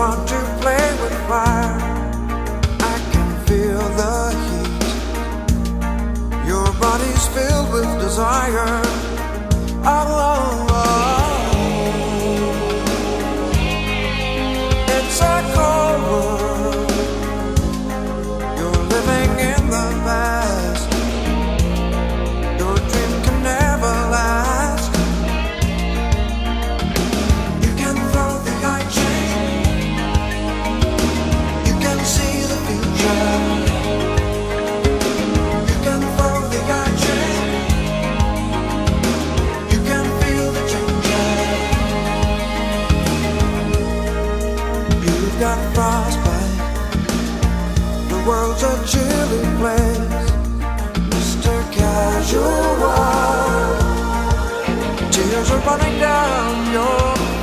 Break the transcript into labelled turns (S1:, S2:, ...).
S1: want to play with fire. I can feel the heat. Your body's filled with desire. Oh, oh, got frostbite. The world's a chilly place. Mr. Casual. Tears are running down your